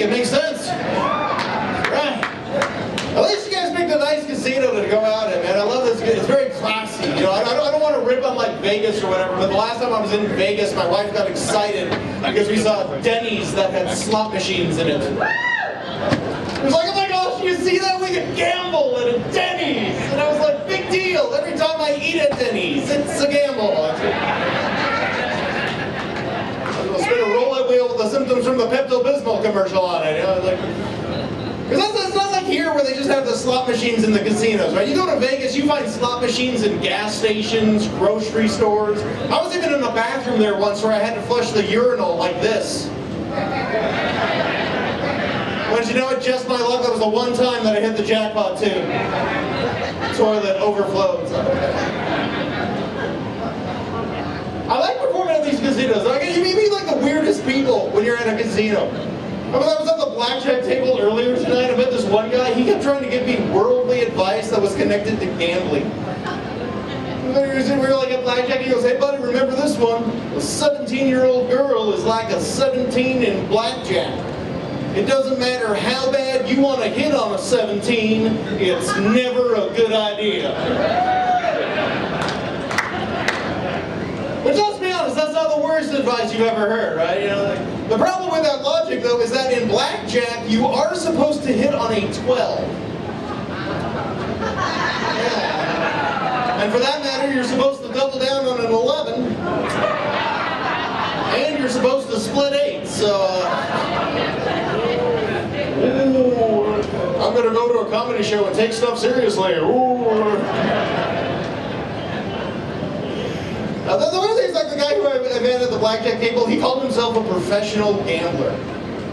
It makes sense. Right. At least you guys picked a nice casino to go out in, man. I love this. It's very classy. You know, I, don't, I don't want to rip on like Vegas or whatever, but the last time I was in Vegas, my wife got excited because we saw Denny's that had slot machines in it. It was like, oh my gosh, you see that? We can gamble at a Denny's. And I was like, big deal. Every time I eat at Denny's, it's a gamble. I'll spin a roulette wheel with the symptoms from the Pepto-Bismol commercial on it. You know, like, because that's, that's not like here where they just have the slot machines in the casinos, right? You go to Vegas, you find slot machines in gas stations, grocery stores. I was even in a bathroom there once where I had to flush the urinal like this. But you know what? Just my luck. That was the one time that I hit the jackpot too. Toilet overflowed. I these casinos. Like, you meet like the weirdest people when you're at a casino. I was, I was at the blackjack table earlier tonight. I met this one guy. He kept trying to give me worldly advice that was connected to gambling. We were like at blackjack. He goes, "Hey, buddy, remember this one? A 17-year-old girl is like a 17 in blackjack. It doesn't matter how bad you want to hit on a 17. It's never a good idea." Which let's be the worst advice you've ever heard, right? You know, like, the problem with that logic, though, is that in blackjack, you are supposed to hit on a 12. Yeah. And for that matter, you're supposed to double down on an 11. And you're supposed to split 8, so... Uh, I'm gonna go to a comedy show and take stuff seriously. Ooh. Now, the, the guy who I, I met at the blackjack table, he called himself a professional gambler.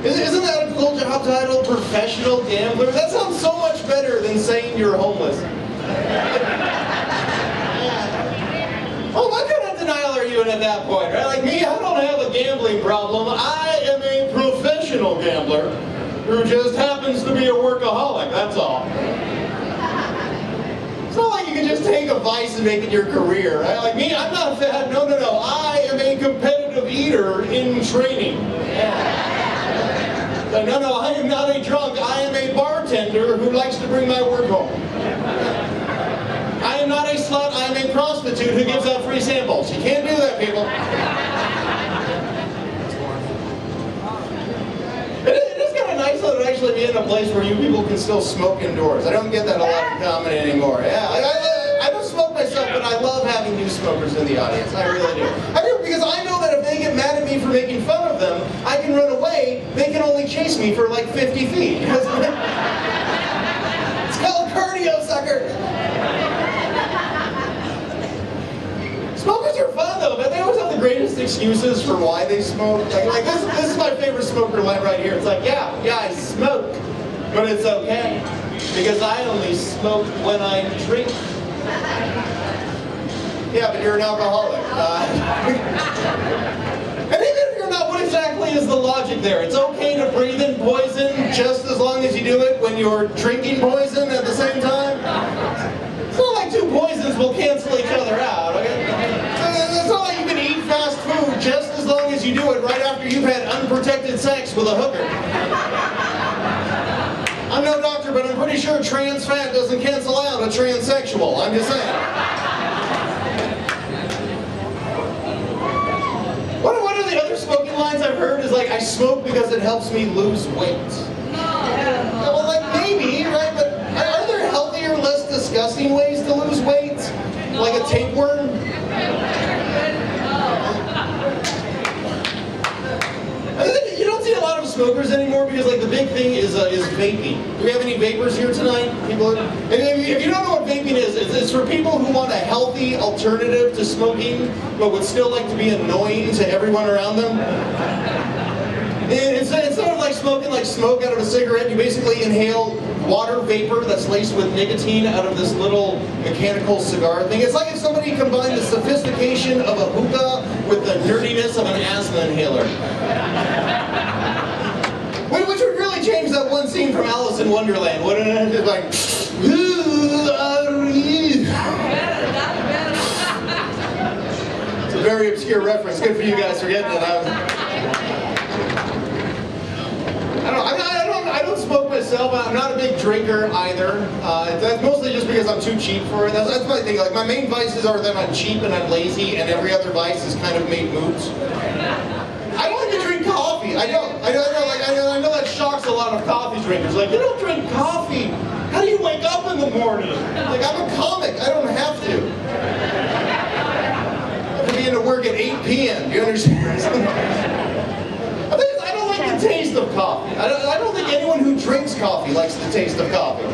Isn't, isn't that a cool job title, professional gambler? That sounds so much better than saying you're homeless. oh, what kind of denial are you in at that point, right? Like me, I don't have a gambling problem. I am a professional gambler who just happens to be a workaholic, that's all. It's not like you can just take a vice and make it your career. Right? Like me, I'm not a fat. No, no, no. I am a competitive eater in training. Like, no, no, I am not a drunk. I am a bartender who likes to bring my work home. I am not a slut. I am a prostitute who gives out free samples. You can't do that, people. It is, kind of nice though to actually be in a place where you people can still smoke indoors. I don't get that a lot in comedy anymore. Yeah, I but I love having new smokers in the audience. I really do. I do because I know that if they get mad at me for making fun of them, I can run away. They can only chase me for like 50 feet. it's called cardio, sucker. Smokers are fun though, but they always have the greatest excuses for why they smoke. Like, like this, this is my favorite smoker line right here. It's like, yeah, yeah, I smoke, but it's okay because I only smoke when I drink. Yeah, but you're an alcoholic. Uh, and even if you're not, what exactly is the logic there? It's okay to breathe in poison just as long as you do it when you're drinking poison at the same time? It's not like two poisons will cancel each other out, okay? It's not like you can eat fast food just as long as you do it right after you've had unprotected sex with a hooker. I'm no doctor, but I'm pretty sure trans fat doesn't cancel out a transsexual. I'm just saying. What the other smoking lines I've heard is like, I smoke because it helps me lose weight. Yeah, well, like maybe, right? But are there healthier, less disgusting ways to lose weight? Like a tapeworm? I think You don't see a smokers anymore because like the big thing is uh, is vaping. Do we have any vapors here tonight? People, if you, don't know what vaping is, it's, it's for people who want a healthy alternative to smoking, but would still like to be annoying to everyone around them. Instead, instead of like smoking like smoke out of a cigarette, you basically inhale water vapor that's laced with nicotine out of this little mechanical cigar thing. It's like if somebody combined the sophistication of a hookah with the nerdiness of an asthma inhaler. That one scene from Alice in Wonderland, wouldn't it? It's like, who are you? It's a very obscure reference. Good for you guys for getting it. I, don't don't. I, don't. I don't smoke myself. But I'm not a big drinker either. Uh, that's mostly just because I'm too cheap for it. That's, that's my thing. Like my main vices are that I'm cheap and I'm lazy, and every other vice is kind of made moot. I don't even drink coffee. I don't. I know. I know. Like I know, I know that shocks a lot of coffee drinkers. Like you don't drink coffee. How do you wake up in the morning? Like I'm a comic. I don't have to. I have to be into work at 8 p.m. You understand? I I don't like the taste of coffee. I don't, I don't think anyone who drinks coffee likes the taste of coffee.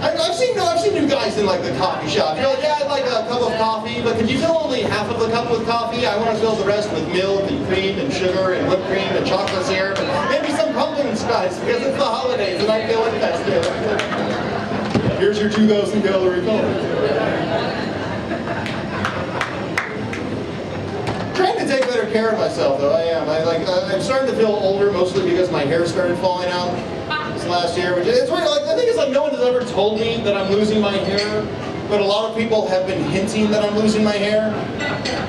I, I've seen no, I've seen you guys in like the coffee shop. You're like, yeah, I'd like a cup of coffee, but could you fill only half of the cup with coffee? I want to fill the rest with milk and cream and sugar and whipped cream and chocolate syrup and maybe some pumpkin spice because it's the holidays and I feel festive. Here's your 2,000 calorie coffee. trying to take better care of myself, though. I am. I like. I'm starting to feel older, mostly because my hair started falling out this last year. Which it's weird. Like the thing is, like no one has ever told me that I'm losing my hair, but a lot of people have been hinting that I'm losing my hair,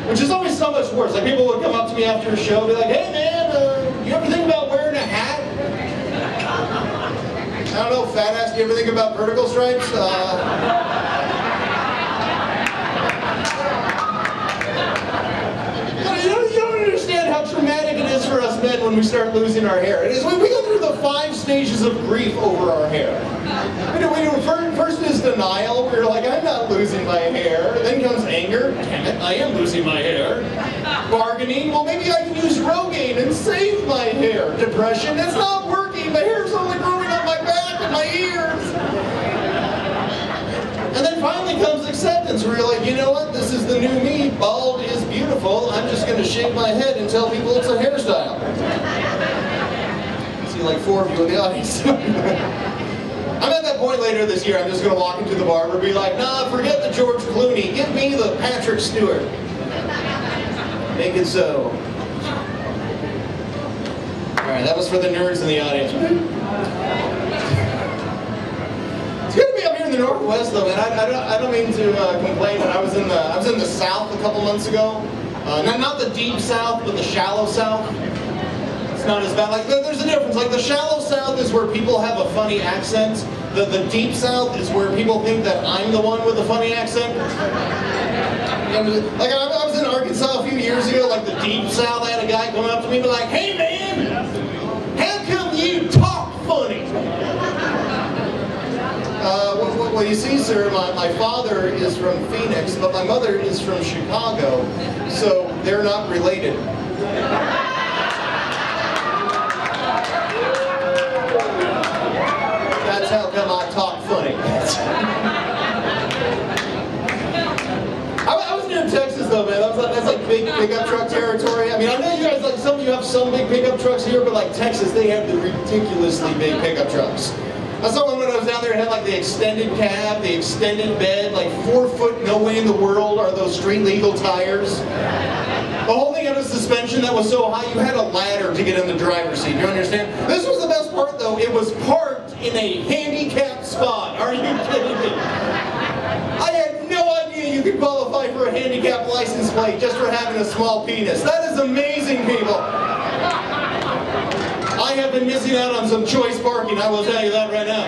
which is always so much worse. Like people would come up to me after a show, and be like, "Hey man, uh, you ever think about wearing a hat?" I don't know, fat ass. Do you ever think about vertical stripes? Uh, You don't, understand how traumatic it is for us men when we start losing our hair. It is when we go through the five stages of grief over our hair. You know, we do, first, is denial, you're like, I'm not losing my hair. Then comes anger, damn it, I am losing my hair. Bargaining, well maybe I can use Rogaine and save my hair. Depression, it's not working, the hair's only growing ears. And then finally comes acceptance, where you're like, you know what, this is the new me, bald is beautiful, I'm just going to shave my head and tell people it's a hairstyle. I see like four of you in the audience. I'm at that point later this year, I'm just going to walk into the barber and be like, nah, forget the George Clooney, give me the Patrick Stewart. Make it so. All right, that was for the nerds in the audience. The Northwest, though, man. I, I don't, I don't mean to uh, complain, but I was in the, I was in the South a couple months ago. Uh, not, not the deep South, but the shallow South. It's not as bad. Like, there's a difference. Like, the shallow South is where people have a funny accent. The, the deep South is where people think that I'm the one with a funny accent. like, I, I was in Arkansas a few years ago, like the deep South, I had a guy come up to me and be like, hey, man, how come you talk funny? Uh, well, you see, sir, my, my father is from Phoenix, but my mother is from Chicago, so they're not related. That's how come I talk funny. I, was near Texas though, man. That's like big pickup truck territory. I mean, I know you guys like some of you have some big pickup trucks here, but like Texas, they have the ridiculously big pickup trucks. I saw one when I was down there, had like the extended cab, the extended bed, like four foot, no way in the world are those street legal tires. The whole thing had a suspension that was so high you had a ladder to get in the driver's seat. You understand? This was the best part though. It was parked in a handicapped spot. Are you kidding me? I had no idea you could qualify for a handicap license plate just for having a small penis. That is amazing, people. I have been missing out on some choice parking, I will tell you that right now.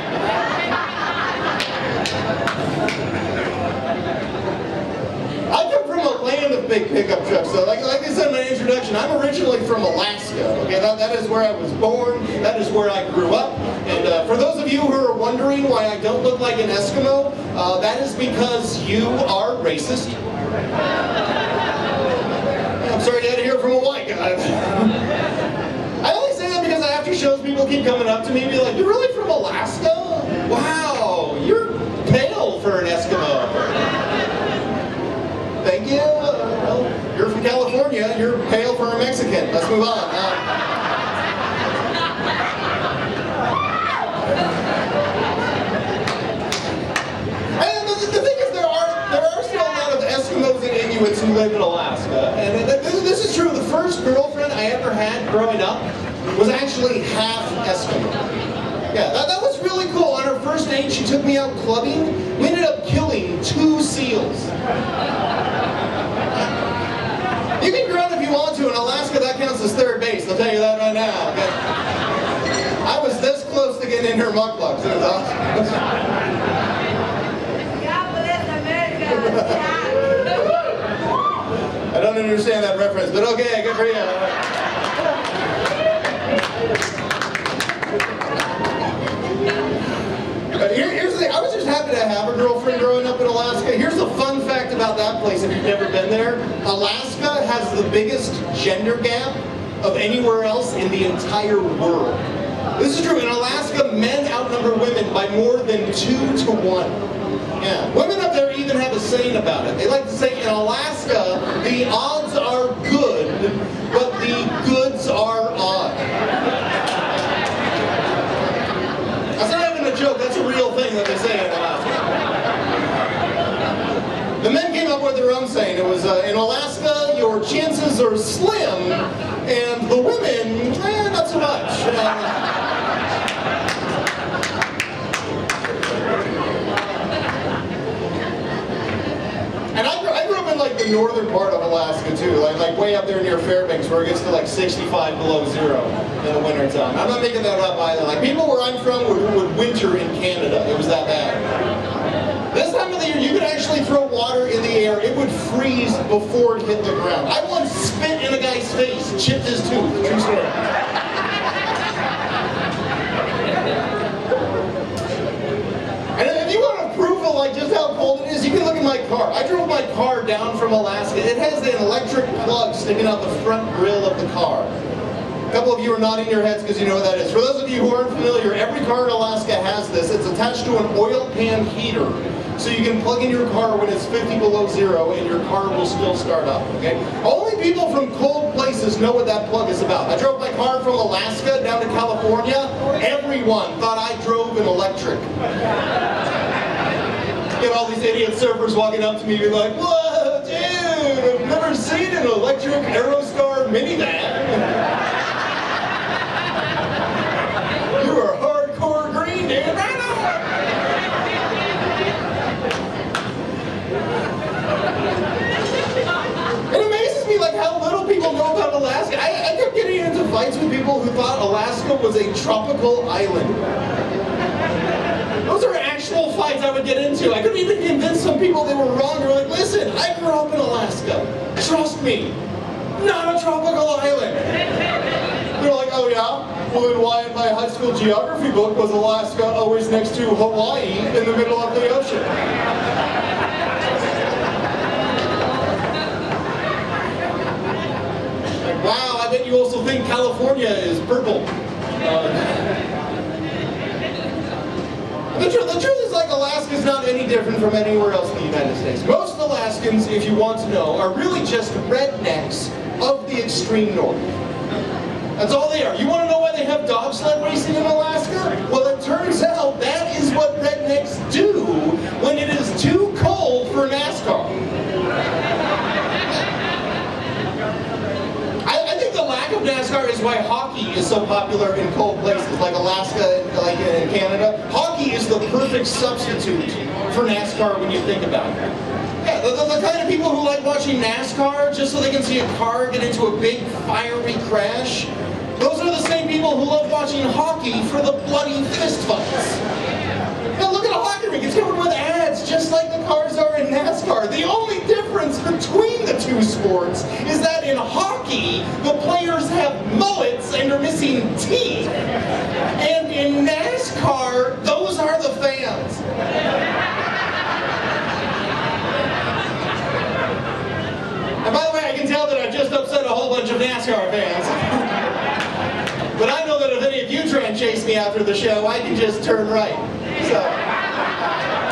I come from a land of big pickup trucks, so like, like I said in my introduction, I'm originally from Alaska. Okay, that, that is where I was born, that is where I grew up. And uh, for those of you who are wondering why I don't look like an Eskimo, uh, that is because you are racist. I'm sorry to hear from a white guy. shows, people keep coming up to me and be like, you're really from Alaska? Wow, you're pale for an Eskimo. Thank you. Well, you're from California, you're pale for a Mexican. Let's move on. Uh, Inuits who live in Alaska. And this is true. The first girlfriend I ever had growing up was actually half Eskimo. Yeah, that, that was really cool. On her first date, she took me out clubbing. We ended up killing two seals. You can grunt if you want to. In Alaska, that counts as third base. I'll tell you that right now. Okay? I was this close to getting in her mukluks. It was awesome. God bless America. I don't understand that reference, but okay, good for you. Place if you've never been there. Alaska has the biggest gender gap of anywhere else in the entire world. This is true. In Alaska, men outnumber women by more than two to one. Yeah. Women up there even have a saying about it. They like to say in Alaska, the odds are good, but the goods are odd. That's not even a joke, that's a real thing that they say in Alaska. The men their own saying. It was, uh, in Alaska, your chances are slim, and the women, eh, not so much. Uh, And I grew, I grew up in like the northern part of Alaska too, like, like way up there near Fairbanks where it gets to like 65 below zero in the wintertime. I'm not making that up either. Like people where I'm from would, would winter in Canada. It was that bad. This time of the year, you could actually throw water in the air. It would freeze before it hit the ground. I once spit in a guy's face, chipped his tooth. True story. And if you want to prove like just how cold it is, you can look at my car. I drove my car down from Alaska. It has an electric plug sticking out the front grill of the car. A couple of you are nodding your heads because you know what that is. For those of you who aren't familiar, every car in Alaska has this. It's attached to an oil pan heater. So you can plug in your car when it's 50 below zero and your car will still start up, okay? Only people from cold places know what that plug is about. I drove my car from Alaska down to California. Everyone thought I drove an electric. Get all these idiot surfers walking up to me being like, whoa, dude, I've never seen an electric Aerostar minivan. You are hardcore green, dude. Right on. It amazes me like how little people know about Alaska. I, I kept getting into fights with people who thought Alaska was a tropical island. Those are actual fights I would get into. I couldn't even convince some people they were wrong. They were like, listen, I grew up in Alaska. Trust me, not a tropical island. They're like, oh yeah? Well then why in my high school geography book was Alaska always next to Hawaii in the middle of the ocean? Like, wow, I bet you also think California is purple. Uh, the, tr- the truth is like Alaska's not any different from anywhere else in the United States. Most Alaskans, if you want to know, are really just rednecks of the extreme north. That's all they are. You want to know why they have dog sled racing in Alaska? Well, it turns out that is what rednecks do when it is too cold for NASCAR. I, Of NASCAR is why hockey is so popular in cold places like Alaska and like in Canada. Hockey is the perfect substitute for NASCAR when you think about it. Yeah, the, the, the kind of people who like watching NASCAR just so they can see a car get into a big fiery crash. Those are the same people who love watching hockey for the bloody fistfights. Now look at a hockey rink, it's covered with ads just like cars are in NASCAR. The only difference between the two sports is that in hockey, the players have mullets and are missing teeth. And in NASCAR, those are the fans. And by the way, I can tell that I've just upset a whole bunch of NASCAR fans. but I know that if any of you try and chase me after the show, I can just turn right. So.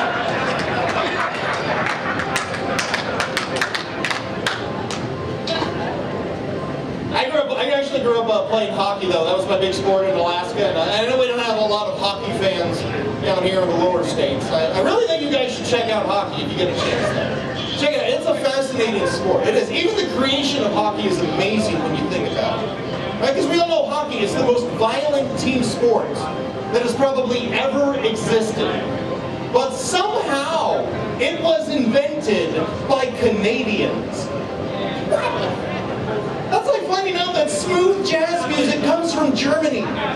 Hockey, though. That was my big sport in Alaska, and I, know we don't have a lot of hockey fans down here in the lower states. I, I really think you guys should check out hockey if you get a chance. Check it out. It's a fascinating sport. It is. Even the creation of hockey is amazing when you think about it. Right? Because we all know hockey is the most violent team sport that has probably ever existed. But somehow it was invented by Canadians. smooth jazz music comes from Germany. How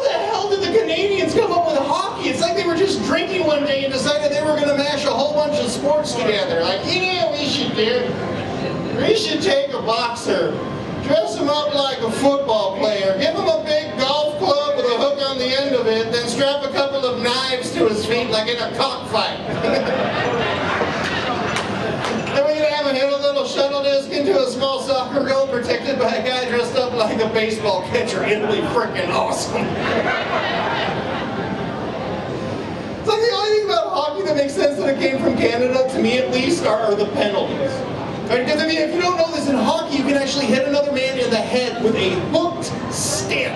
the hell did the Canadians come up with hockey? It's like they were just drinking one day and decided they were going to mash a whole bunch of sports together. Like, you know, we should do. We should take a boxer, dress him up like a football player, give him a big golf club with a hook on the end of it, then strap a couple of knives to his feet like in a cockfight. a little shuttle disc into a small soccer goal protected by a guy dressed up like a baseball catcher. It'd be freaking awesome. It's like the only thing about hockey that makes sense that it came from Canada, to me at least, are, the penalties. Because I mean, if you don't know this, in hockey you can actually hit another man in the head with a hooked stick.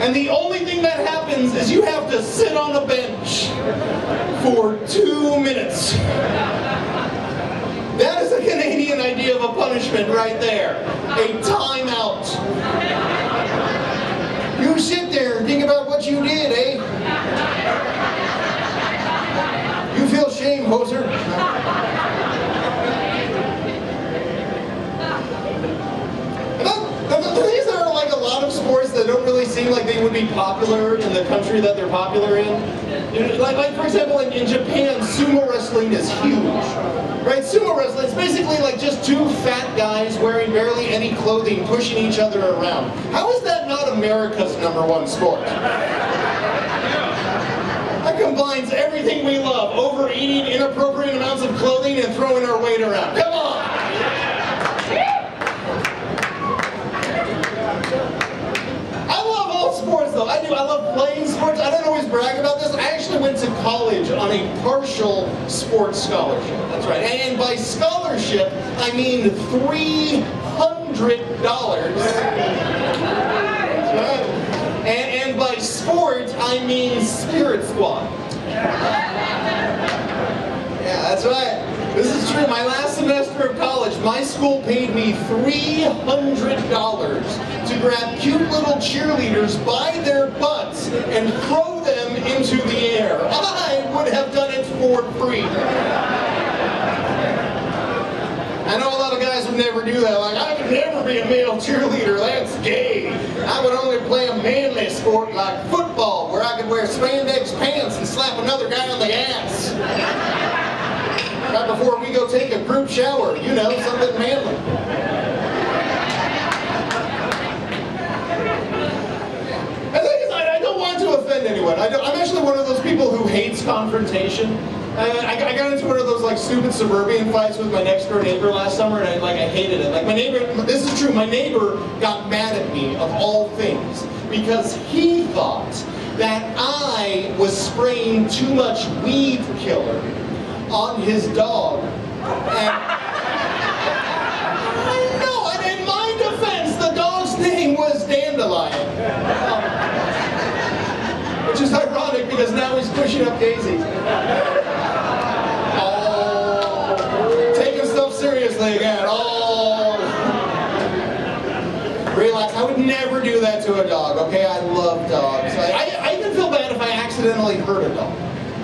And the only thing that happens is you have to sit on a bench for two minutes. That is a Canadian idea of a punishment right there. A timeout. You sit there and think about what you did, eh? You feel shame, hoser. And that- The the thing is, there are like a lot of sports that don't really seem like they would be popular in the country that they're popular in. Like, like for example, in, in Japan, sumo wrestling is huge. Right? Sumo wrestling, it's basically like just two fat guys wearing barely any clothing pushing each other around. How is that not America's number one sport? That combines everything we love, overeating, inappropriate amounts of clothing, and throwing our weight around. Come on! I love sports though. I do. I love playing sports. I don't always brag about this. I actually went to college on a partial sports scholarship. That's right. And by scholarship, I mean three hundred dollars. And, and by sport, I mean Spirit Squad. Yeah, that's right. This is true. My last semester of college, my school paid me $300 to grab cute little cheerleaders by their butts and throw them into the air. I would have done it for free. I know a lot of guys would never do that. Like, I could never be a male cheerleader. That's gay. I would only play a manly sport like football, where I could wear spandex pants and slap another guy on the ass. Right before we go take a group shower, you know, something manly. The thing is, I, I don't want to offend anyone. I I'm actually one of those people who hates confrontation. Uh, I, I got into one of those like stupid suburban fights with my next door neighbor last summer, and I like I hated it. Like my neighbor, this is true. My neighbor got mad at me of all things because he thought that I was spraying too much weed killer on his dog. And and in my defense, the dog's name was Dandelion. Which is ironic because now he's pushing up daisies. Oh, taking stuff seriously again. Oh. Relax, I would never do that to a dog, okay? I love dogs. I, I, I even feel bad if I accidentally hurt a dog.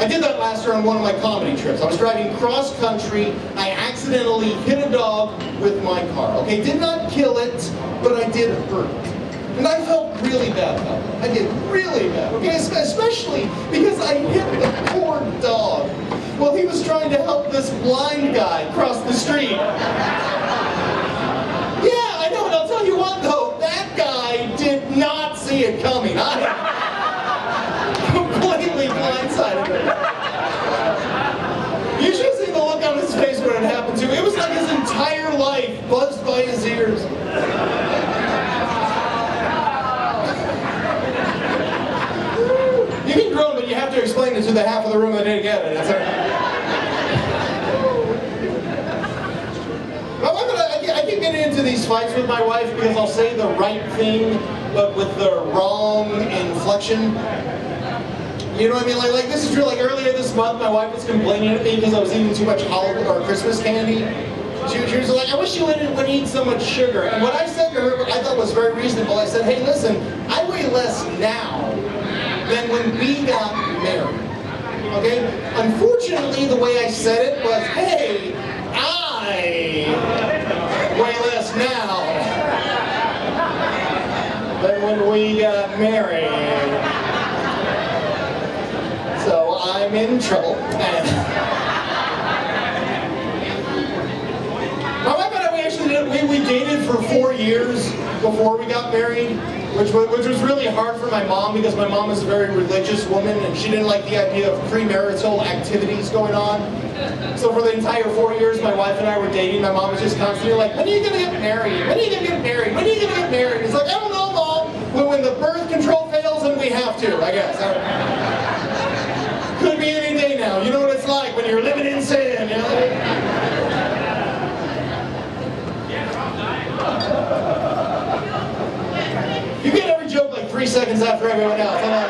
I did that last year on one of my comedy trips. I was driving cross country. I accidentally hit a dog with my car. Okay, did not kill it, but I did hurt it. And I felt really bad about that. I did really bad. Okay, especially because I hit the poor dog while he was trying to help this blind guy cross the street. Yeah, I know, and I'll tell you what though, that guy did not see it coming. I completely blindsided him. You should see the look on his face when it happened to him. It was like his entire life buzzed by his ears. You can groan, but you have to explain it to the half of the room that didn't get it. I, I keep- getting into these fights with my wife because I'll say the right thing, but with the wrong inflection. You know what I mean? Like, like this is true. Like earlier this month, my wife was complaining at me because I was eating too much Halloween or Christmas candy. She, she was like, I wish you wouldn't, wouldn't eat so much sugar. And what I said to her, I thought was very reasonable. I said, hey, listen, I weigh less now than when we got married. Okay? Unfortunately, the way I said it was, hey, I weigh less now than when we got married. So I'm in trouble. And my wife and I, we actually did, we, we dated for four years before we got married, which was, which was really hard for my mom because my mom is a very religious woman and she didn't like the idea of premarital activities going on. So for the entire four years my wife and I were dating, my mom was just constantly like, when are you gonna get married? When are you gonna get married? When are you gonna get married? It's like, I don't know, mom. When, when the birth control fails and we have to, I guess. Could be any day now. You know what it's like when you're living in sin, you know? You get every joke like three seconds after everyone else. Not-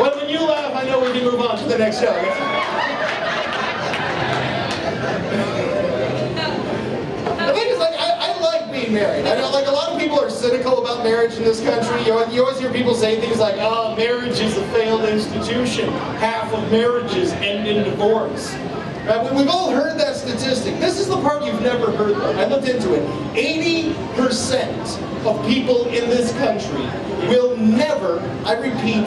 Well, when you laugh, I know we can move on to the next show. The thing is, like, I, like being married. I know, like, a lot of people are cynical about marriage in this country. You, you always hear people say things like, oh, marriage is a failed institution. Half of marriages end in divorce. Right? we- We've all heard that statistic. This is the part you've never heard, though. I looked into it. 80% of people in this country will never, I repeat,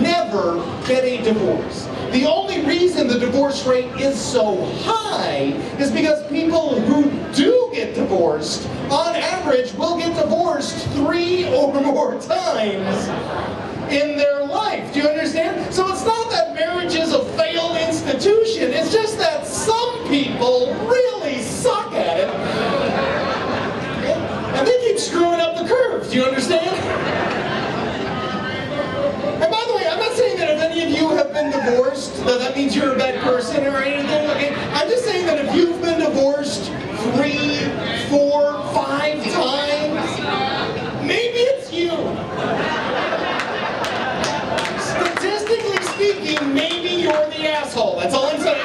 never get a divorce. The only reason the divorce rate is so high is because people who do get divorced, on average, will get divorced three or more times in their really suck at it. And they keep screwing up the curve. Do you understand? And by the way, I'm not saying that if any of you have been divorced, that that means you're a bad person or anything, okay? I'm just saying that if you've been divorced three, four, five times, maybe it's you. Statistically speaking, maybe you're the asshole. That's all I'm saying.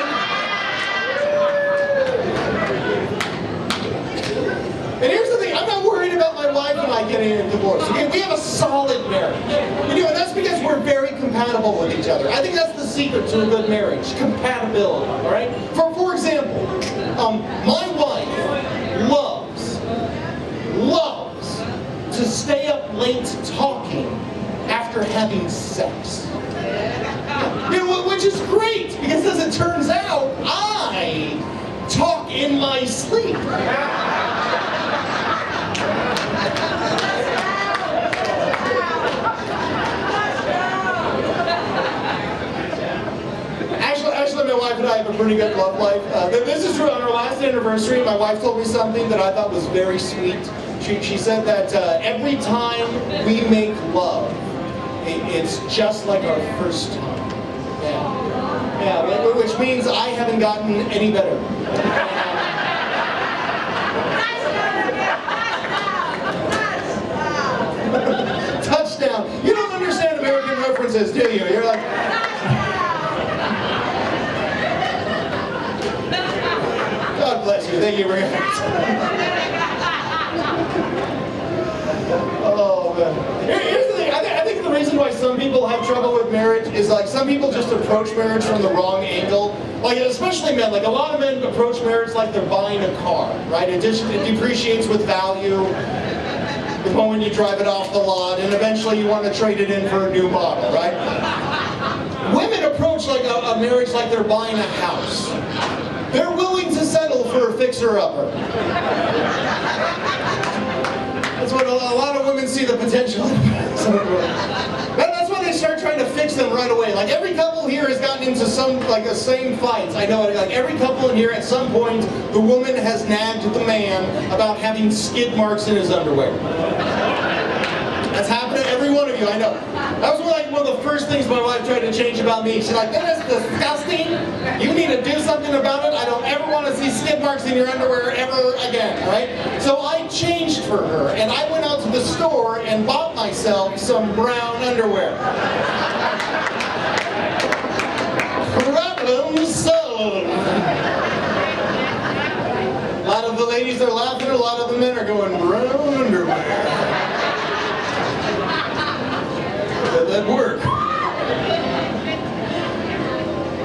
And here's the thing, I'm not worried about my wife and I getting a divorce. We have a solid marriage. And that's because we're very compatible with each other. I think that's the secret to a good marriage, compatibility, all right? For, for example, um, my wife loves, loves to stay up late talking after having sex. Know, which is great, because as it turns out, I talk in my sleep. Actually, actually, my wife and I have a pretty good love life. Uh, this is true. On our last anniversary, my wife told me something that I thought was very sweet. She, she said that uh, every time we make love, it, it's just like our first time. Yeah. Yeah, which means I haven't gotten any better. Touchdown. You don't understand American references, do you? You're like, bless you. Thank you very. Oh, man. Here's the thing. I, thi- I think the reason why some people have trouble with marriage is like some people just approach marriage from the wrong angle. Like, especially men. Like, a lot of men approach marriage like they're buying a car, right? It just it depreciates with value the moment you drive it off the lot, and eventually you want to trade it in for a new model, right? Women approach like a, a marriage like they're buying a house. They're willing to settle for a fixer-upper. That's what a, lot of women see the potential in. That's why they start trying to fix them right away. Like every couple here has gotten into some like the same fights. I know. Like every couple in here, at some point, the woman has nagged the man about having skid marks in his underwear. That's happened to every one of you, I know. That was like one of the first things my wife tried to change about me. She's like, that is disgusting. You need to do something about it. I don't ever want to see skid marks in your underwear ever again, right? So I changed for her, and I went out to the store and bought myself some brown underwear. Problem solved. A lot of the ladies are laughing, a lot of the men are going, brown underwear. That work.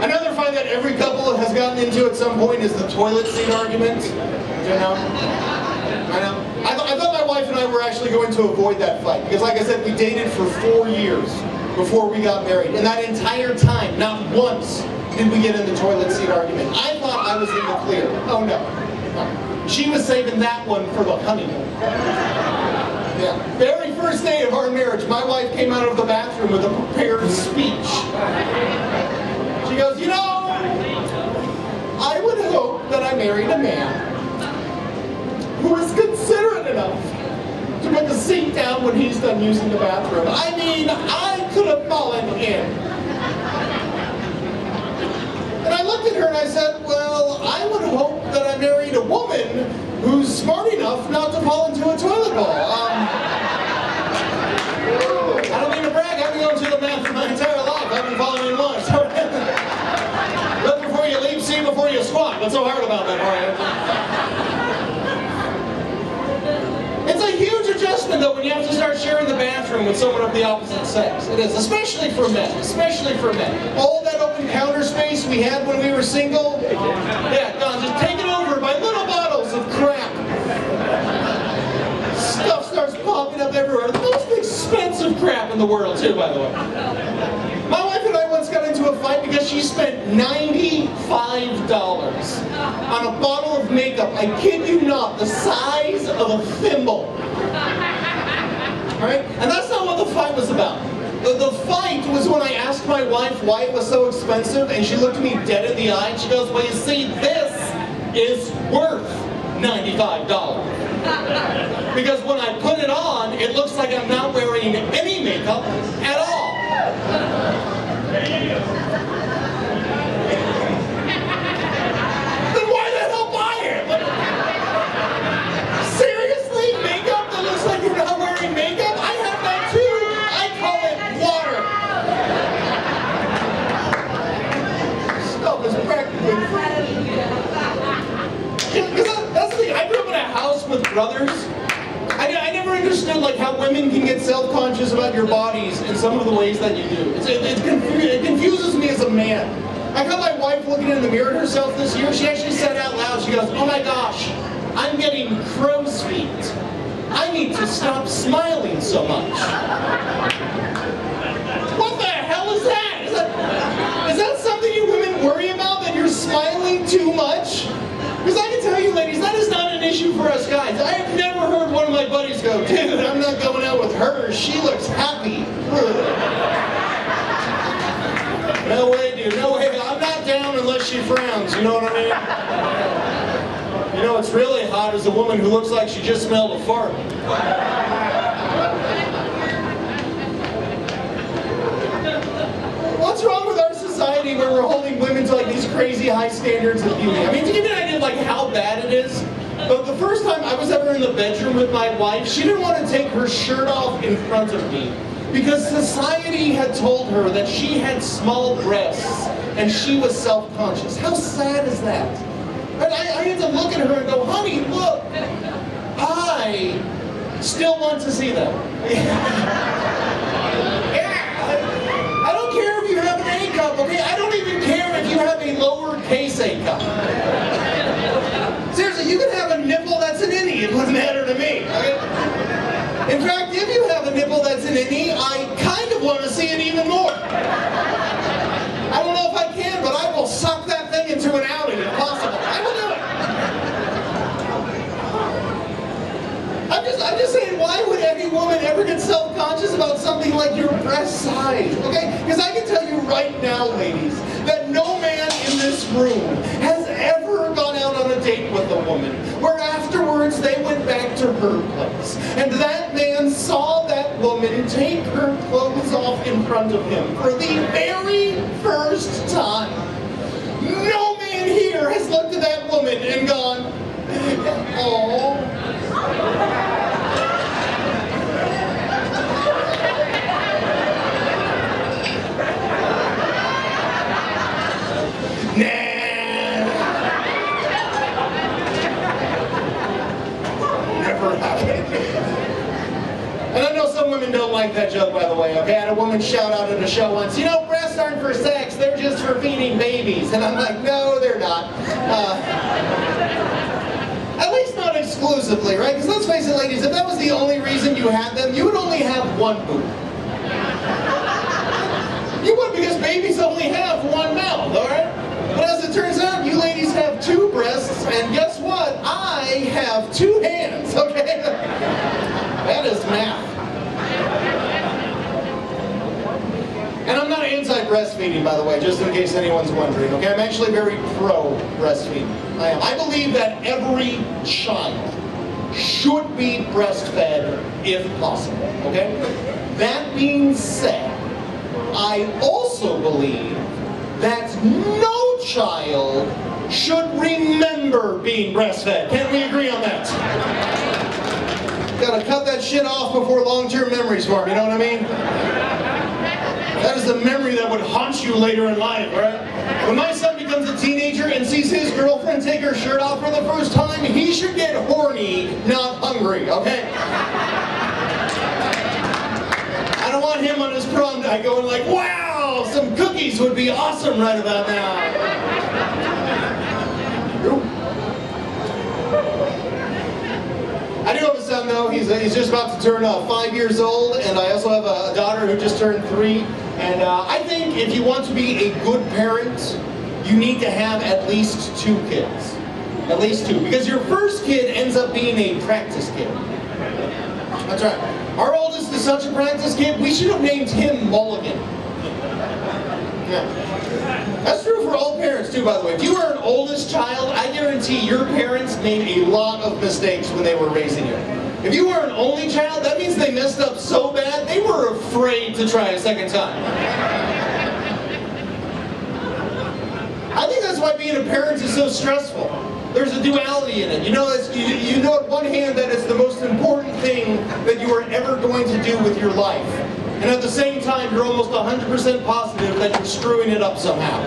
Another fight that every couple has gotten into at some point is the toilet seat argument. You know? I know. I, th- I thought my wife and I were actually going to avoid that fight because, like I said, we dated for four years. before we got married. And that entire time, not once did we get in the toilet seat argument. I thought I was in the clear. Oh no. no. She was saving that one for the honeymoon. Yeah. Very first day of our marriage, my wife came out of the bathroom with a prepared speech. She goes, you know, that I married a man who is considerate enough to put the sink down when he's done using the bathroom. I mean, I could have fallen in. And I looked at her and I said, well, I would hope that I married a woman who's smart enough not to fall into a toilet bowl. Um, before squat. What's so hard about that, Brian? It's a huge adjustment, though, when you have to start sharing the bathroom with someone of the opposite sex. It is, especially for men. Especially for men. All that open counter space we had when we were single, yeah, gone. Just taken over by little bottles of crap. Stuff starts popping up everywhere. The most expensive crap in the world, too, by the way. My wife and I once got into a fight because she spent $95 on a bottle of makeup. I kid you not, the size of a thimble. Right? And that's not what the fight was about. The, the fight was when I asked my wife why it was so expensive, and she looked me dead in the eye and she goes, Well, you see, this is worth $95. Because when I put it on, it looks like I'm not wearing any makeup at all. With brothers. I, I never understood like how women can get self-conscious about your bodies in some of the ways that you do. It's, it, confu- it confuses me as a man. I got my wife looking in the mirror at herself this year. She actually said out loud, she goes, oh my gosh, I'm getting crow's feet. I need to stop smiling so much. What the hell is that? Is that, is that something you women worry about, that you're smiling too much? Because I can tell you, ladies, that is not issue for us guys. I have never heard one of my buddies go, dude, I'm not going out with her. She looks happy. No way, dude. No way. I'm not down unless she frowns. You know what I mean? You know what's really hot is a woman who looks like she just smelled a fart. What's wrong with our society where we're holding women to like these crazy high standards of beauty? I mean, do you an idea of like how bad it is, but the first time I was ever in the bedroom with my wife, she didn't want to take her shirt off in front of me because society had told her that she had small breasts and she was self-conscious. How sad is that? And I, I had to look at her and go, honey, look, I still want to see them. Yeah, I, don't care if you have an A cup, okay? I don't even care if you have a lowercase A cup. Seriously, you can have a nipple that's an innie. It wouldn't matter to me. Okay? In fact, if you have a nipple that's an innie, I kind of want to see it even more. I don't know if I can, but I will suck that thing into an outing if possible. I will do it. I'm just, I'm just saying, why would any woman ever get self-conscious about something like your breast size? Okay? Because I can tell you right now, ladies, that no man in this room has ever gone out on date with a woman where afterwards they went back to her place. And that man saw that woman take her clothes off in front of him for the very first time. No man here has looked at that woman and gone, oh. Nah. Never happened. And I know some women don't like that joke, by the way, okay? I had a woman shout out at a show once, you know, breasts aren't for sex, they're just for feeding babies. And I'm like, no, they're not. Uh, at least not exclusively, right? Because let's face it, ladies, if that was the only reason you had them, you would only have one boob. You would, because babies only have one mouth, all right? But as it turns out, you ladies have two breasts, and guess what? I have two hands, okay? that is math. And I'm not anti-breastfeeding, by the way, just in case anyone's wondering, okay? I'm actually very pro-breastfeeding. I am. I believe that every child should be breastfed if possible, okay? That being said, I also believe that no child should remember being breastfed. Can we agree on that? Gotta cut that shit off before long-term memories form, you know what I mean? That is a memory that would haunt you later in life, right? When my son becomes a teenager and sees his girlfriend take her shirt off for the first time, he should get horny, not hungry, okay? I don't want him on his prom night going like, wow, some cookies would be awesome right about now. I do have a son though. He's, he's just about to turn uh, five years old, and I also have a, daughter who just turned three. And uh, I think if you want to be a good parent, you need to have at least two kids. At least two. Because your first kid ends up being a practice kid. That's right. Our oldest is such a practice kid, we should have named him Mulligan. Yeah. That's true for all parents too, by the way. If you are an oldest child, I guarantee your parents made a lot of mistakes when they were raising you. If you are an only child, that means they messed up so bad, they were afraid to try a second time. I think that's why being a parent is so stressful. There's a duality in it. You know, you, you know at one hand that it's the most important thing that you are ever going to do with your life. And at the same time, you're almost 100% positive that you're screwing it up somehow.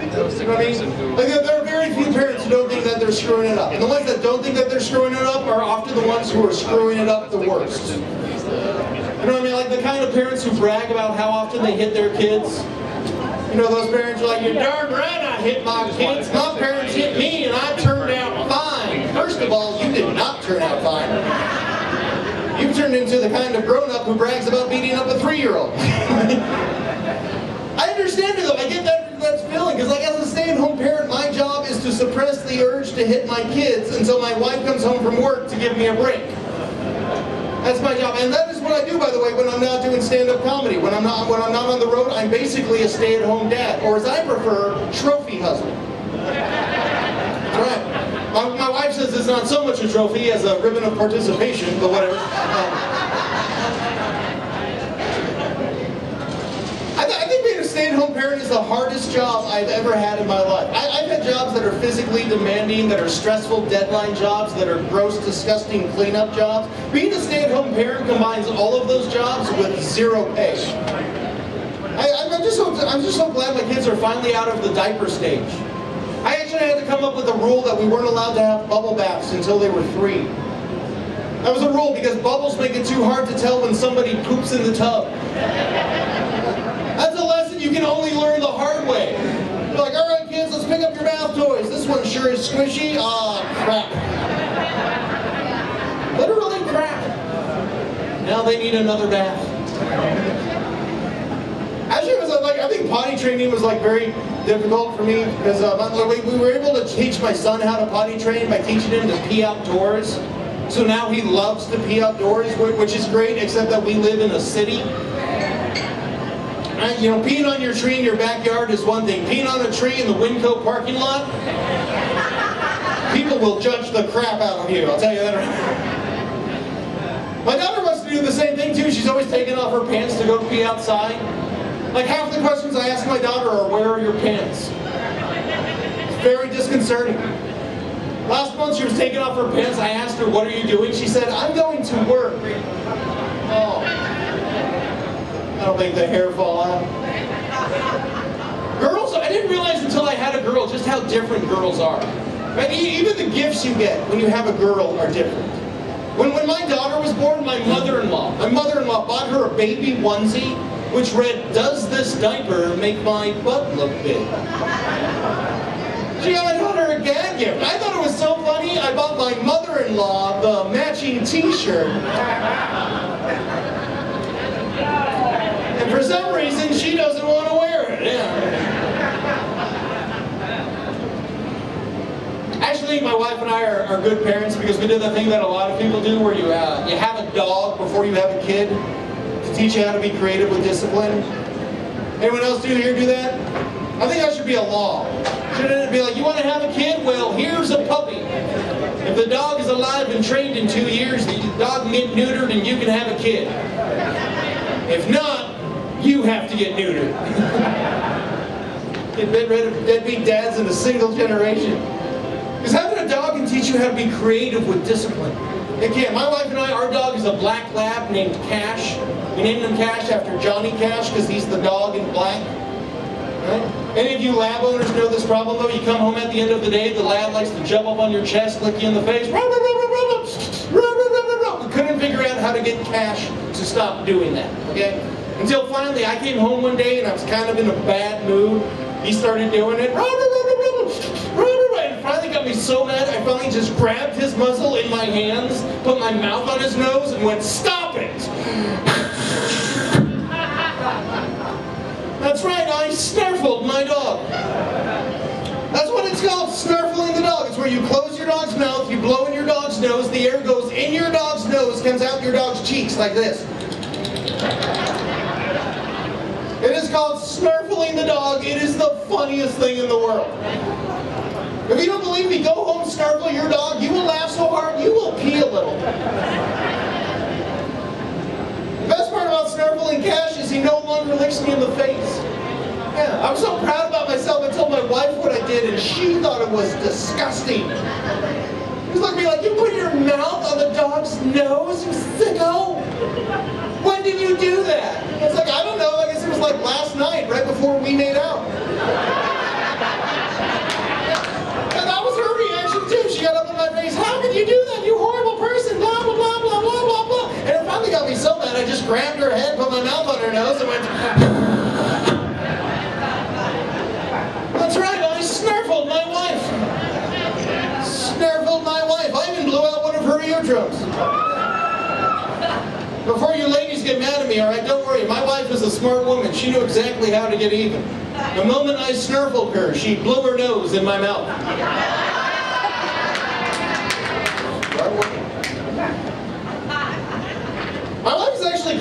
You know what I mean? Like, there are very few parents who don't think that they're screwing it up. And the ones that don't think that they're screwing it up are often the ones who are screwing it up the worst. You know what I mean? Like the kind of parents who brag about how often they hit their kids. You know, those parents are like, you're darn right I hit my kids. My parents hit me and I turned out fine. First of all, you did not turn out fine. You've turned into the kind of grown-up who brags about beating up a three-year-old. I understand it though. I get that, that feeling. Because like as a stay-at-home parent, my job is to suppress the urge to hit my kids until my wife comes home from work to give me a break. That's my job, and that is what I do, by the way, when I'm not doing stand-up comedy. When I'm not when I'm not on the road, I'm basically a stay-at-home dad, or as I prefer, trophy husband. That's right. My, my wife says it's not so much a trophy as a ribbon of participation, but whatever. Um, I, th- I think being a stay-at-home parent is the hardest job I've ever had in my life. I, I've had jobs that are physically demanding, that are stressful deadline jobs, that are gross, disgusting cleanup jobs. Being a stay-at-home parent combines all of those jobs with zero pay. I, I'm just so I'm just so glad my kids are finally out of the diaper stage. I had to come up with a rule that we weren't allowed to have bubble baths until they were three. That was a rule because bubbles make it too hard to tell when somebody poops in the tub. That's a lesson you can only learn the hard way. You're like, all right, kids, let's pick up your bath toys. This one sure is squishy. Ah, crap. Literally crap. Now they need another bath. Actually, it was uh, like I think potty training was like very difficult for me because uh, we, we were able to teach my son how to potty train by teaching him to pee outdoors. So now he loves to pee outdoors, which is great, except that we live in a city. Uh, You know, peeing on your tree in your backyard is one thing. Peeing on a tree in the Winco parking lot, people will judge the crap out of you. I'll tell you that. My daughter wants to do the same thing too. She's always taking off her pants to go pee outside. Like half the questions I ask my daughter are, "Where are your pants?" It's very disconcerting. Last month she was taking off her pants. I asked her, "What are you doing?" She said, "I'm going to work." Oh. I don't think the hair fall out. Girls, I didn't realize until I had a girl just how different girls are. Right? Even the gifts you get when you have a girl are different. When, when my daughter was born, my mother-in-law, my mother-in-law bought her a baby onesie, which read, Does this diaper make my butt look big? Gee, I got her a gag gift. I thought it was so funny, I bought my mother-in-law the matching t-shirt. And for some reason, she doesn't want to wear it. Yeah. Actually, my wife and I are, are, good parents because we do the thing that a lot of people do where you, uh, you have a dog before you have a kid teach you how to be creative with discipline. Anyone else do here do that? I think that should be a law. Shouldn't it be like, you want to have a kid? Well, here's a puppy. If the dog is alive and trained in two years, the dog can get neutered and you can have a kid. If not, you have to get neutered. get rid of deadbeat dads in a single generation. Because having a dog can teach you how to be creative with discipline. Can. My wife and I, our dog is a black lab named Cash. We named him Cash after Johnny Cash because he's the dog in black. Right? Any of you lab owners know this problem though? You come home at the end of the day, the lab likes to jump up on your chest, lick you in the face. We couldn't figure out how to get Cash to stop doing that, okay? Until finally I came home one day and I was kind of in a bad mood. He started doing it. So mad, I finally just grabbed his muzzle in my hands, put my mouth on his nose, and went, Stop it! That's right, I snarfled my dog. That's what it's called, snarfling the dog. It's where you close your dog's mouth, you blow in your dog's nose, the air goes in your dog's nose, comes out your dog's cheeks like this. It is called snarfling the dog. It is the funniest thing in the world. If you don't believe me, go home, snarfle your dog. You will laugh so hard, you will pee a little. The best part about snarfling Cash is he no longer licks me in the face. Yeah, I was so proud about myself. I told my wife what I did, and she thought it was disgusting. She was looking at me like, you put your mouth on the dog's nose, you sicko? When did you do that? It's like, I don't know. I guess it was like last night, right before we made out. And that was her reaction too. She got up in my face, how could you do that? You horrible person, blah, blah, blah, blah, blah, blah, blah. And it finally got me so mad, I just grabbed her head, put my mouth on her nose, and went, That's right, I snarfled my wife. Snarfled my wife. I even blew out one of her eardrums. Before you ladies get mad at me, all right, don't worry. My wife is a smart woman. She knew exactly how to get even. The moment I snarfled her, she blew her nose in my mouth.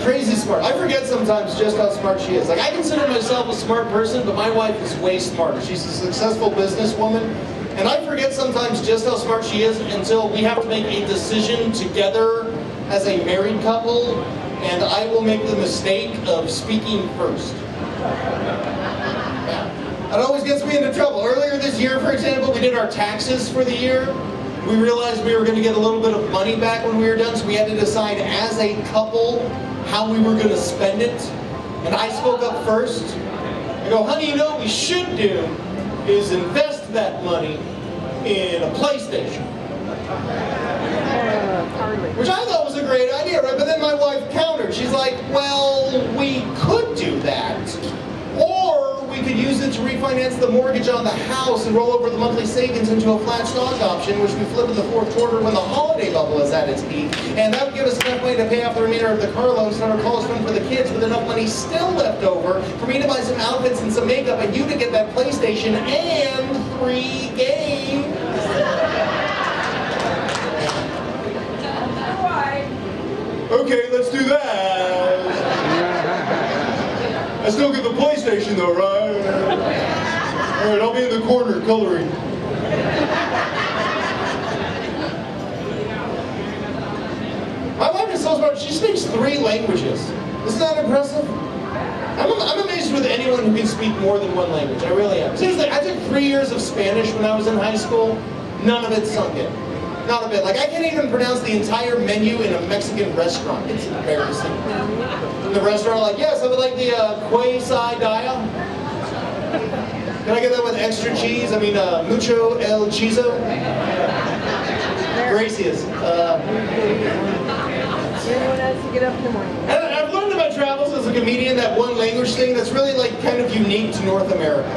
Crazy smart. I forget sometimes just how smart she is. Like, I consider myself a smart person, but my wife is way smarter. She's a successful businesswoman. And I forget sometimes just how smart she is until we have to make a decision together as a married couple, and I will make the mistake of speaking first. That always gets me into trouble. Earlier this year, for example, we did our taxes for the year. We realized we were going to get a little bit of money back when we were done, so we had to decide as a couple how we were going to spend it. And I spoke up first. I go, honey, you know what we should do is invest that money in a PlayStation. Which I thought was a great idea, right? But then my wife countered. She's like, well, we could we could use it to refinance the mortgage on the house and roll over the monthly savings into a flat stock option, which we flip in the fourth quarter when the holiday bubble is at its peak. And that would give us enough money to pay off the remainder of the car loans and our college fund for the kids with enough money still left over for me to buy some outfits and some makeup and you to get that PlayStation and three games. Okay, let's do that. I still get the PlayStation though, right? All right, I'll be in the corner coloring. My wife is so smart. She speaks three languages. Isn't that impressive? I'm, I'm amazed with anyone who can speak more than one language. I really am. Seriously, I took three years of Spanish when I was in high school. None of it sunk in. Not a bit. Like, I can't even pronounce the entire menu in a Mexican restaurant. It's embarrassing. In the restaurant, like, yes, I would like the uh, quesadilla. Can I get that with extra cheese? I mean, uh, mucho el chizo? Gracias. Everyone to get up in the morning. and I've learned about travels as a comedian that one language thing that's really like kind of unique to North America.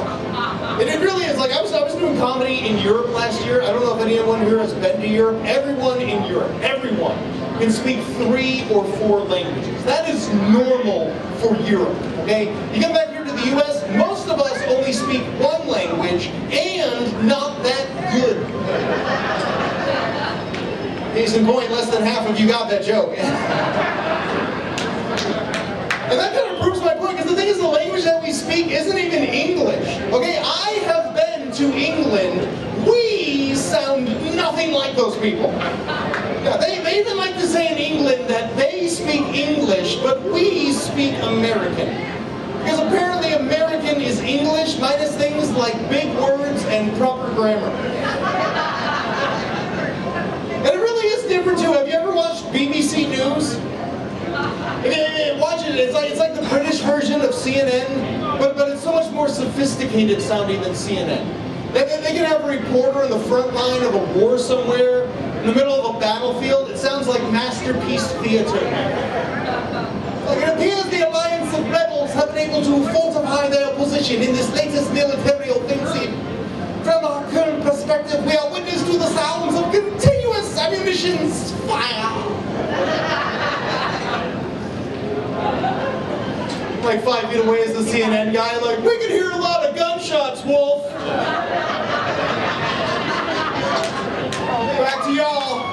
And it really is. Like I was doing comedy in Europe last year. I don't know if anyone here has been to Europe. Everyone in Europe, everyone, can speak three or four languages. That is normal for Europe. Okay, you come back here to the U.S. Most of us only speak one language, and not that good. Case in point, less than half of you got that joke. And that kind of proves my point, because the thing is, the language that we speak isn't even English. Okay, I have to England. We sound nothing like those people. Yeah, they, they even like to say in England that they speak English, but we speak American. Because apparently American is English minus things like big words and proper grammar. And it really is different too. Have you ever watched BBC News? Watch it. It's like it's like the British version of CNN, but but it's so much more sophisticated sounding than CNN. They, they, they can have a reporter in the front line of a war somewhere, in the middle of a battlefield. It sounds like masterpiece theater. Like it appears the alliance of rebels have been able to fortify their position in this latest military offensive. From our current perspective, we are witness to the sounds of continuous ammunitions fire. like five feet away is the CNN guy, like, we can hear a lot of gunshots, Wolf. Back to y'all.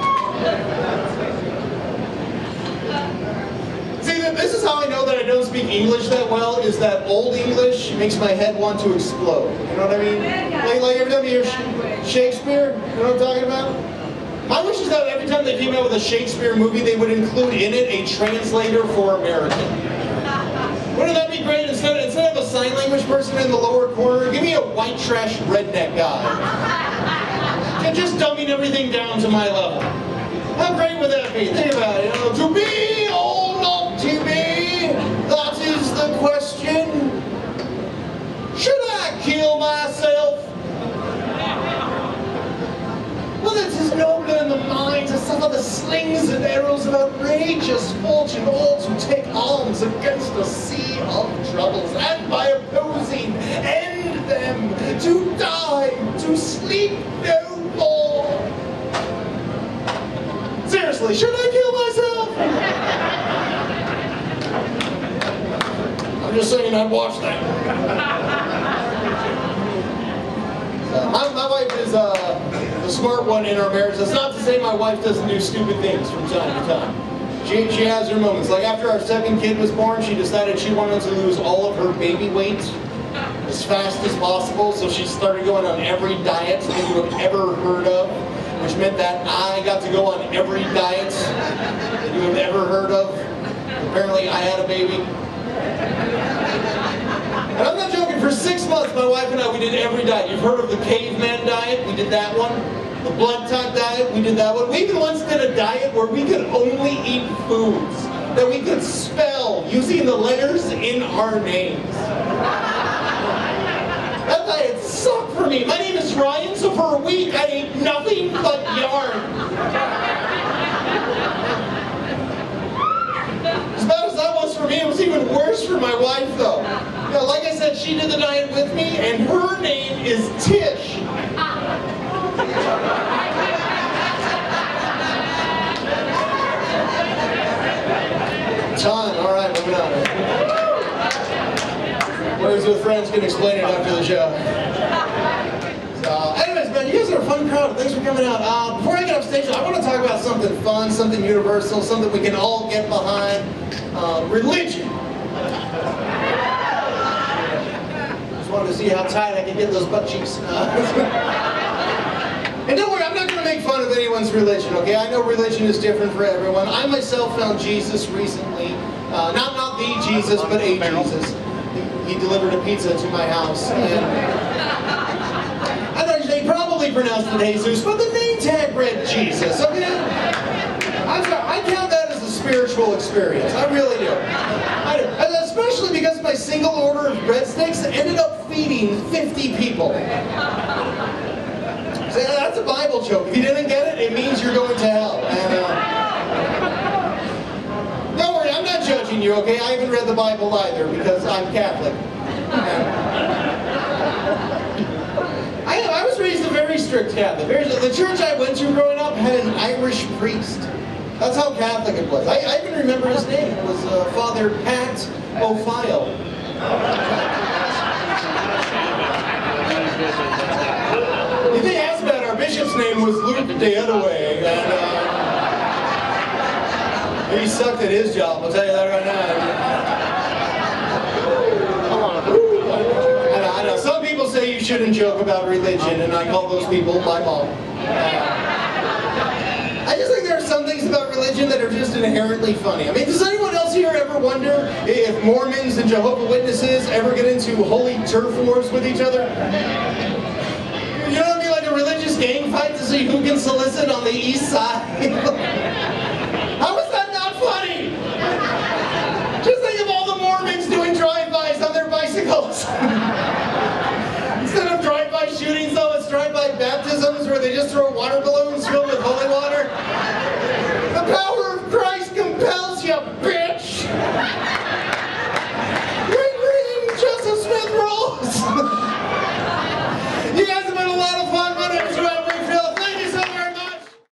See, this is how I know that I don't speak English that well, is that old English makes my head want to explode. You know what I mean? Like, like every time you hear Shakespeare, you know what I'm talking about? My wish is that every time they came out with a Shakespeare movie, they would include in it a translator for American. Wouldn't that be great? Instead instead of sign language person in the lower corner, give me a white trash redneck guy. And just dumbing everything down to my level. How great would that be? Think about it. To be or not to be? That is the question. Should I kill myself? Well, it is nobler in the mind to suffer the slings and arrows of outrageous fortune, to take arms against a sea of troubles, and by opposing end them, to die, to sleep no more. Seriously, should I kill myself? I'm just saying I'd watch that. Uh, my, my wife is uh, the smart one in our marriage. That's not to say my wife doesn't do stupid things from time to time. She, she has her moments. Like after our second kid was born, she decided she wanted to lose all of her baby weight as fast as possible. So she started going on every diet that you have ever heard of, which meant that I got to go on every diet that you have ever heard of. Apparently I had a baby. And I'm not joking, for six months, my wife and I, we did every diet. You've heard of the caveman diet? We did that one. The blood type diet, we did that one. We even once did a diet where we could only eat foods that we could spell using the letters in our names. That diet sucked for me. My name is Ryan, so for a week I ate nothing but yarn. As bad as that was for me, it was even worse for my wife, though. You know, like I said, she did the diet with me, and her name is Tish. Time, all right, moving on. Words with friends can explain it after the show. Anyways, man, you guys are a fun crowd. Thanks for coming out. Uh, before I get off stage, I want to talk about something fun, something universal, something we can all get behind. Uh, religion. Just wanted to see how tight I can get those butt cheeks. Uh, and don't worry, I'm not going to make fun of anyone's religion, okay? I know religion is different for everyone. I myself found Jesus recently. Uh, not, not the Jesus, but a Jesus. He, delivered a pizza to my house. And I know they probably pronounced it Jesus, but the name tag read Jesus, okay? I'm sorry, I count that as a spiritual experience. I really do. I do. Especially because my single order of breadsticks ended up feeding 50 people. So that's a Bible joke. If you didn't get it, it means you're going to hell. And, uh, don't worry, I'm not judging you, okay? I haven't read the Bible either because I'm Catholic. I, I was raised a very strict Catholic. The church I went to growing up had an Irish priest. That's how Catholic it was. I, I even remember his name. It was uh, Father Pat O'File. You think that's bad? Our bishop's name was Luke De Otherway. And, uh, He sucked at his job, I'll tell you that right now. I know, I know. Some people say you shouldn't joke about religion, and I call those people my mom. I just think there are some things about religion that are just inherently funny. I mean, does anyone else here ever wonder if Mormons and Jehovah Witnesses ever get into holy turf wars with each other? You know what I mean? Like a religious gang fight to see who can solicit on the east side. How is that not funny? Just think of all the Mormons doing drive-bys on their bicycles. Instead of drive-by shootings, though, it's drive-by baptisms where they just throw water balloons filled